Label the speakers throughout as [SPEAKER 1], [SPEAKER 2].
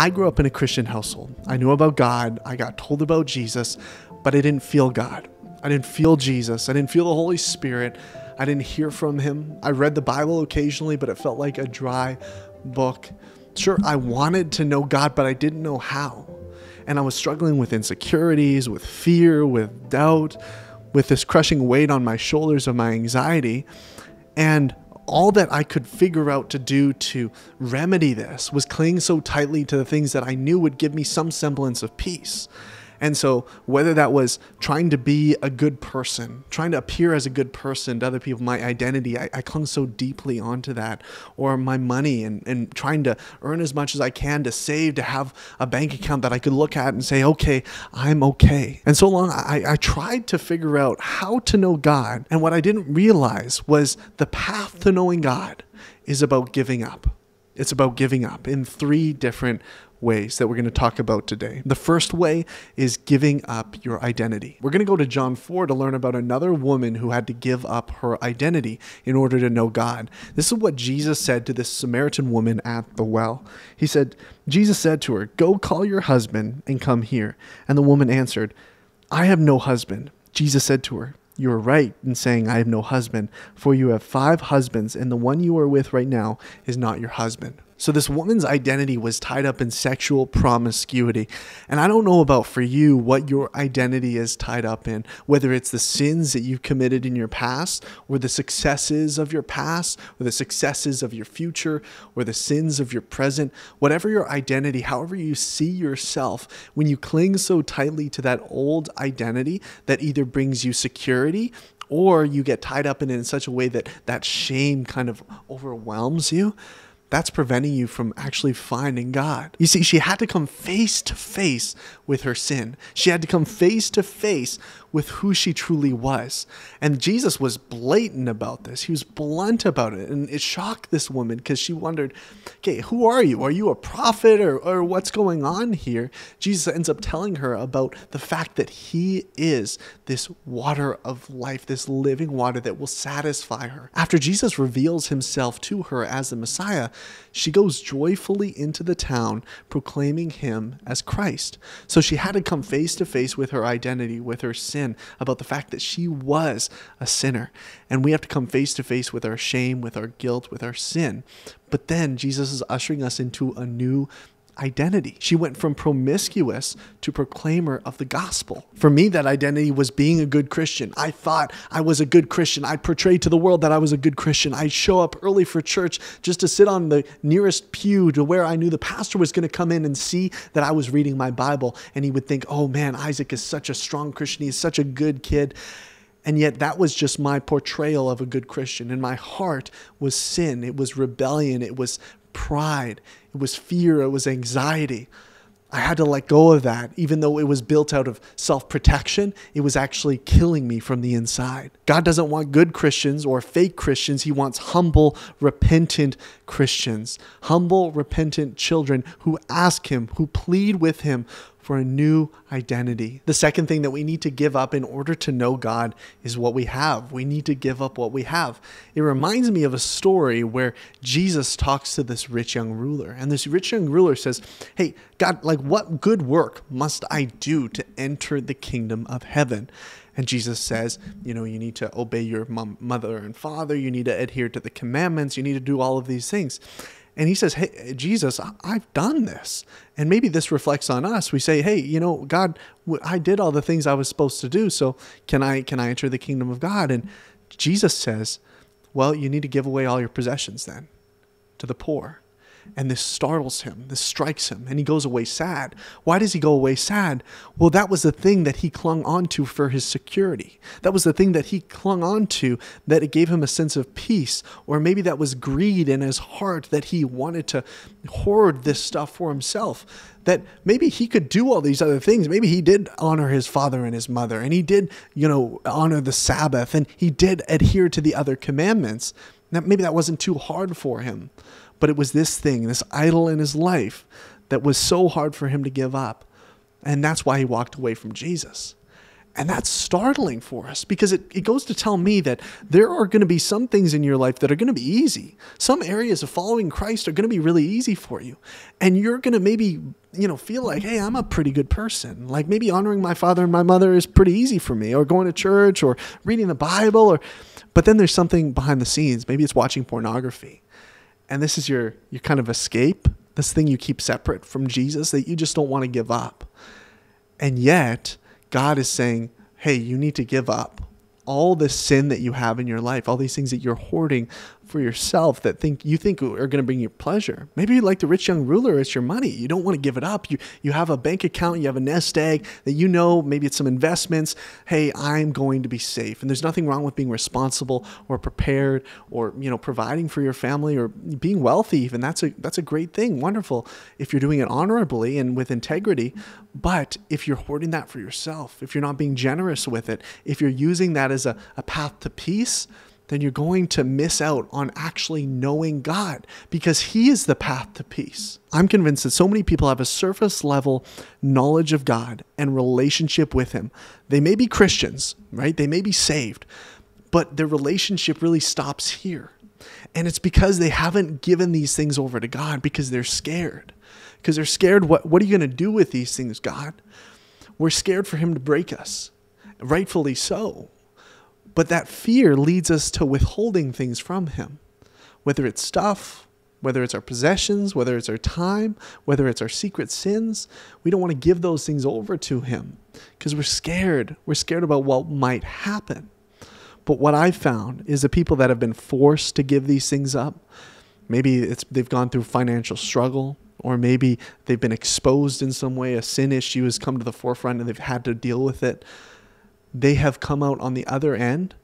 [SPEAKER 1] I grew up in a Christian household. I knew about God, I got told about Jesus, but I didn't feel God. I didn't feel Jesus. I didn't feel the Holy Spirit. I didn't hear from Him. I read the Bible occasionally, but it felt like a dry book. Sure, I wanted to know God, but I didn't know how. And I was struggling with insecurities, with fear, with doubt, with this crushing weight on my shoulders of my anxiety. And all that I could figure out to do to remedy this was cling so tightly to the things that I knew would give me some semblance of peace. And so, whether that was trying to be a good person, trying to appear as a good person to other people, my identity, I, I clung so deeply onto that, or my money and, and trying to earn as much as I can to save, to have a bank account that I could look at and say, okay, I'm okay. And so long, I, I tried to figure out how to know God. And what I didn't realize was the path to knowing God is about giving up. It's about giving up in three different ways that we're going to talk about today. The first way is giving up your identity. We're going to go to John 4 to learn about another woman who had to give up her identity in order to know God. This is what Jesus said to this Samaritan woman at the well. He said, Jesus said to her, Go call your husband and come here. And the woman answered, I have no husband. Jesus said to her, you are right in saying, I have no husband, for you have five husbands, and the one you are with right now is not your husband. So this woman's identity was tied up in sexual promiscuity. And I don't know about for you what your identity is tied up in, whether it's the sins that you've committed in your past, or the successes of your past, or the successes of your future, or the sins of your present. Whatever your identity, however you see yourself, when you cling so tightly to that old identity that either brings you security or you get tied up in it in such a way that that shame kind of overwhelms you that's preventing you from actually finding God. You see, she had to come face to face with her sin. She had to come face to face with who she truly was. And Jesus was blatant about this. He was blunt about it. And it shocked this woman because she wondered, okay, who are you? Are you a prophet or, or what's going on here? Jesus ends up telling her about the fact that he is this water of life, this living water that will satisfy her. After Jesus reveals himself to her as the Messiah, she goes joyfully into the town proclaiming him as Christ. So she had to come face to face with her identity, with her sin, about the fact that she was a sinner. And we have to come face to face with our shame, with our guilt, with our sin. But then Jesus is ushering us into a new identity. She went from promiscuous to proclaimer of the gospel. For me, that identity was being a good Christian. I thought I was a good Christian. I portrayed to the world that I was a good Christian. I'd show up early for church just to sit on the nearest pew to where I knew the pastor was going to come in and see that I was reading my Bible. And he would think, oh man, Isaac is such a strong Christian. He's such a good kid. And yet, that was just my portrayal of a good Christian. In my heart was sin, it was rebellion, it was pride, it was fear, it was anxiety. I had to let go of that. Even though it was built out of self protection, it was actually killing me from the inside. God doesn't want good Christians or fake Christians. He wants humble, repentant Christians, humble, repentant children who ask Him, who plead with Him, for a new identity. The second thing that we need to give up in order to know God is what we have. We need to give up what we have. It reminds me of a story where Jesus talks to this rich young ruler, and this rich young ruler says, Hey, God, like, what good work must I do to enter the kingdom of heaven? And Jesus says, you know, you need to obey your mom, mother and father, you need to adhere to the commandments, you need to do all of these things. And he says, Hey, Jesus, I've done this. And maybe this reflects on us. We say, Hey, you know, God, I did all the things I was supposed to do. So can I, can I enter the kingdom of God? And Jesus says, Well, you need to give away all your possessions then to the poor. And this startles him, this strikes him, and he goes away sad. Why does he go away sad? Well, that was the thing that he clung on to for his security. That was the thing that he clung on to that it gave him a sense of peace. Or maybe that was greed in his heart that he wanted to hoard this stuff for himself. That maybe he could do all these other things. Maybe he did honor his father and his mother, and he did, you know, honor the Sabbath, and he did adhere to the other commandments. Now, maybe that wasn't too hard for him. But it was this thing, this idol in his life, that was so hard for him to give up. And that's why he walked away from Jesus. And that's startling for us because it, it goes to tell me that there are going to be some things in your life that are going to be easy. Some areas of following Christ are going to be really easy for you. And you're going to maybe, you know, feel like, hey, I'm a pretty good person. Like maybe honoring my father and my mother is pretty easy for me, or going to church or reading the Bible or but then there's something behind the scenes. Maybe it's watching pornography. And this is your your kind of escape, this thing you keep separate from Jesus that you just don't want to give up. And yet, God is saying, hey, you need to give up all the sin that you have in your life, all these things that you're hoarding for yourself that think you think are going to bring you pleasure. Maybe like the rich young ruler, it's your money. You don't want to give it up. You you have a bank account, you have a nest egg that you know maybe it's some investments. Hey, I'm going to be safe. And there's nothing wrong with being responsible or prepared or you know providing for your family or being wealthy. Even that's a that's a great thing. Wonderful if you're doing it honorably and with integrity. But if you're hoarding that for yourself, if you're not being generous with it, if you're using that as a, a path to peace, then you're going to miss out on actually knowing God because He is the path to peace. I'm convinced that so many people have a surface level knowledge of God and relationship with Him. They may be Christians, right? They may be saved, but their relationship really stops here. And it's because they haven't given these things over to God because they're scared. Because they're scared, what, what are you going to do with these things, God? We're scared for Him to break us, rightfully so. But that fear leads us to withholding things from Him, whether it's stuff, whether it's our possessions, whether it's our time, whether it's our secret sins. We don't want to give those things over to Him because we're scared. We're scared about what might happen. But what I've found is the people that have been forced to give these things up, maybe it's they've gone through financial struggle, or maybe they've been exposed in some way, a sin issue has come to the forefront and they've had to deal with it they have come out on the other end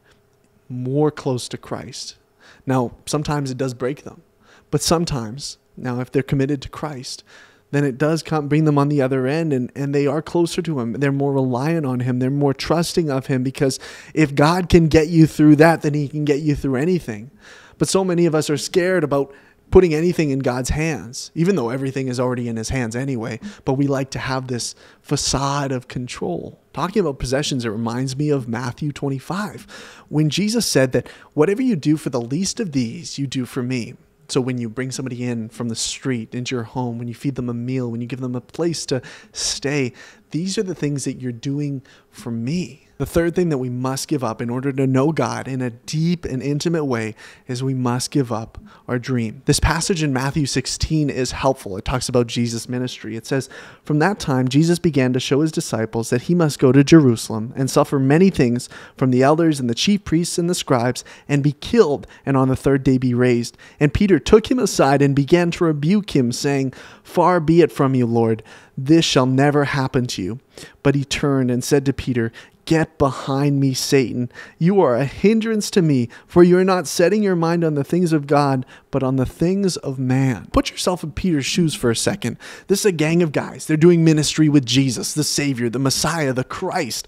[SPEAKER 1] more close to Christ. Now, sometimes it does break them, but sometimes, now, if they're committed to Christ, then it does come bring them on the other end and, and they are closer to him. They're more reliant on him. They're more trusting of him because if God can get you through that, then he can get you through anything. But so many of us are scared about putting anything in God's hands, even though everything is already in his hands anyway. But we like to have this facade of control. Talking about possessions, it reminds me of Matthew 25, when Jesus said that whatever you do for the least of these, you do for me. So when you bring somebody in from the street into your home, when you feed them a meal, when you give them a place to stay, these are the things that you're doing for me. The third thing that we must give up in order to know God in a deep and intimate way is we must give up our dream. This passage in Matthew 16 is helpful. It talks about Jesus' ministry. It says, From that time, Jesus began to show his disciples that he must go to Jerusalem and suffer many things from the elders and the chief priests and the scribes and be killed and on the third day be raised. And Peter took him aside and began to rebuke him, saying, Far be it from you, Lord. This shall never happen to you. But he turned and said to Peter, Get behind me, Satan. You are a hindrance to me, for you are not setting your mind on the things of God, but on the things of man. Put yourself in Peter's shoes for a second. This is a gang of guys. They're doing ministry with Jesus, the Savior, the Messiah, the Christ.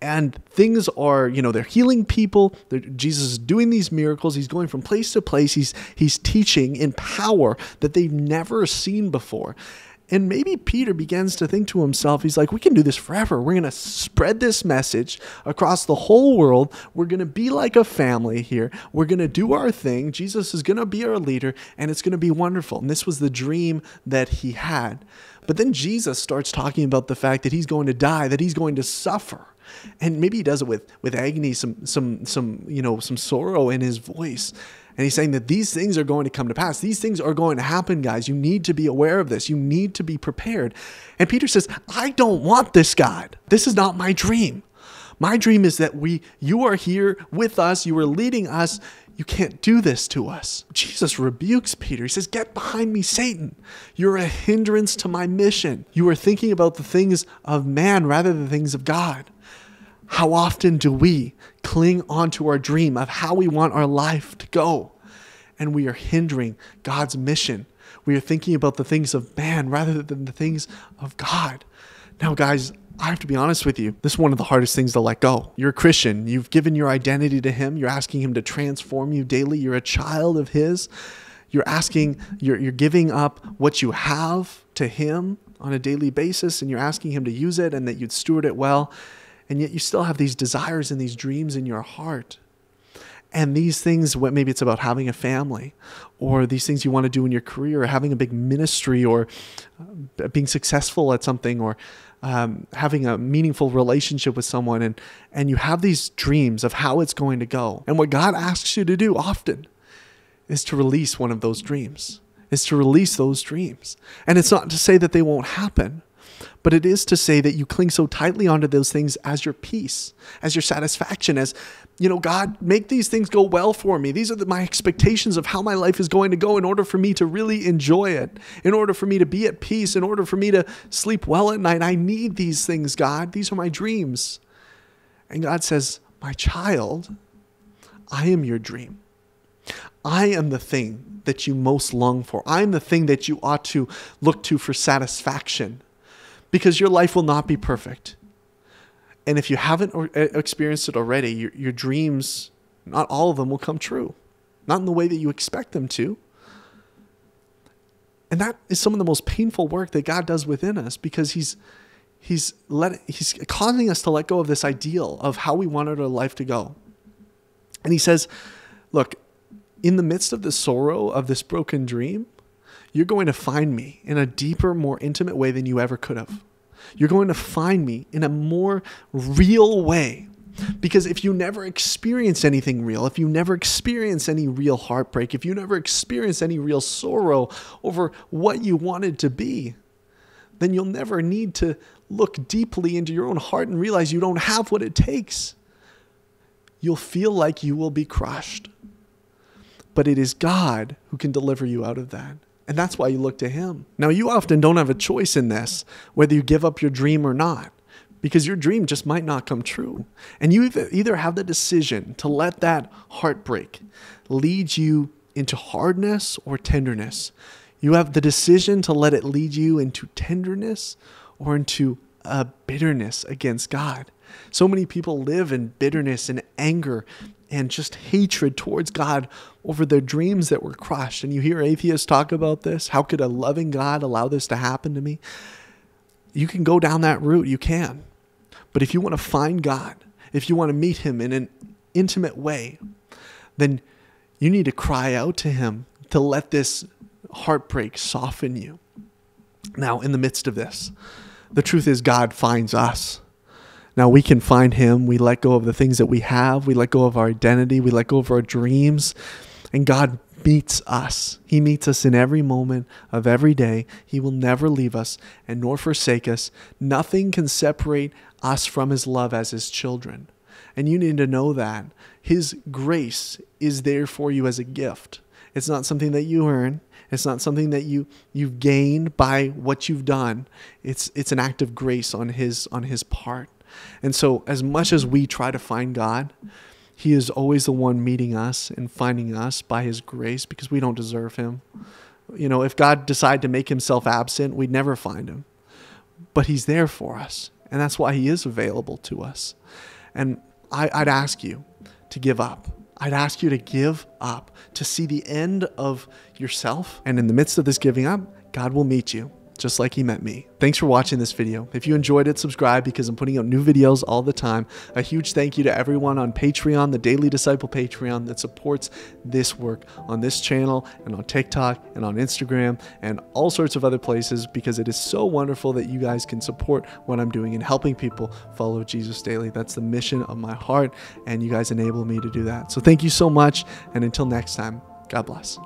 [SPEAKER 1] And things are, you know, they're healing people. They're, Jesus is doing these miracles. He's going from place to place. He's, he's teaching in power that they've never seen before. And maybe Peter begins to think to himself, he's like, we can do this forever. We're going to spread this message across the whole world. We're going to be like a family here. We're going to do our thing. Jesus is going to be our leader, and it's going to be wonderful. And this was the dream that he had. But then Jesus starts talking about the fact that he's going to die, that he's going to suffer. And maybe he does it with, with agony, some, some, some, you know, some sorrow in his voice. And he's saying that these things are going to come to pass. These things are going to happen, guys. You need to be aware of this. You need to be prepared. And Peter says, I don't want this, God. This is not my dream. My dream is that we you are here with us, you are leading us. You can't do this to us. Jesus rebukes Peter. He says, Get behind me, Satan. You're a hindrance to my mission. You are thinking about the things of man rather than the things of God. How often do we cling onto our dream of how we want our life to go? And we are hindering God's mission. We are thinking about the things of man rather than the things of God. Now, guys, I have to be honest with you. This is one of the hardest things to let go. You're a Christian. You've given your identity to Him. You're asking Him to transform you daily. You're a child of His. You're asking, you're, you're giving up what you have to Him on a daily basis, and you're asking Him to use it and that you'd steward it well and yet you still have these desires and these dreams in your heart. And these things, maybe it's about having a family, or these things you want to do in your career, or having a big ministry, or uh, being successful at something, or um, having a meaningful relationship with someone, and and you have these dreams of how it's going to go. And what God asks you to do often is to release one of those dreams, is to release those dreams. And it's not to say that they won't happen, but it is to say that you cling so tightly onto those things as your peace, as your satisfaction, as, you know, God, make these things go well for me. These are the, my expectations of how my life is going to go in order for me to really enjoy it, in order for me to be at peace, in order for me to sleep well at night. I need these things, God. These are my dreams. And God says, My child, I am your dream. I am the thing that you most long for. I am the thing that you ought to look to for satisfaction because your life will not be perfect. And if you haven't experienced it already, your, your dreams, not all of them will come true, not in the way that you expect them to. And that is some of the most painful work that God does within us because He's He's let He's causing us to let go of this ideal of how we wanted our life to go. And He says, "Look, in the midst of the sorrow of this broken dream, you're going to find me in a deeper, more intimate way than you ever could have. You're going to find me in a more real way. Because if you never experience anything real, if you never experience any real heartbreak, if you never experience any real sorrow over what you wanted to be, then you'll never need to look deeply into your own heart and realize you don't have what it takes. You'll feel like you will be crushed. But it is God who can deliver you out of that. And that's why you look to Him. Now, you often don't have a choice in this, whether you give up your dream or not, because your dream just might not come true. And you either have the decision to let that heartbreak lead you into hardness or tenderness. You have the decision to let it lead you into tenderness or into a bitterness against God. So many people live in bitterness and anger and just hatred towards God over their dreams that were crushed. And you hear atheists talk about this. How could a loving God allow this to happen to me? You can go down that route, you can. But if you want to find God, if you want to meet Him in an intimate way, then you need to cry out to Him to let this heartbreak soften you. Now, in the midst of this, the truth is, God finds us. Now we can find Him. We let go of the things that we have. We let go of our identity. We let go of our dreams. And God meets us. He meets us in every moment of every day. He will never leave us and nor forsake us. Nothing can separate us from His love as His children. And you need to know that. His grace is there for you as a gift. It's not something that you earn. It's not something that you you've gained by what you've done. It's it's an act of grace on his on his part. And so, as much as we try to find God, He is always the one meeting us and finding us by His grace because we don't deserve Him. You know, if God decided to make Himself absent, we'd never find Him. But He's there for us, and that's why He is available to us. And I, I'd ask you to give up. I'd ask you to give up, to see the end of yourself. And in the midst of this giving up, God will meet you just like he met me. Thanks for watching this video. If you enjoyed it, subscribe because I'm putting out new videos all the time. A huge thank you to everyone on Patreon, the Daily Disciple Patreon that supports this work on this channel and on TikTok and on Instagram and all sorts of other places because it is so wonderful that you guys can support what I'm doing and helping people follow Jesus daily. That's the mission of my heart and you guys enable me to do that. So thank you so much and until next time, God bless.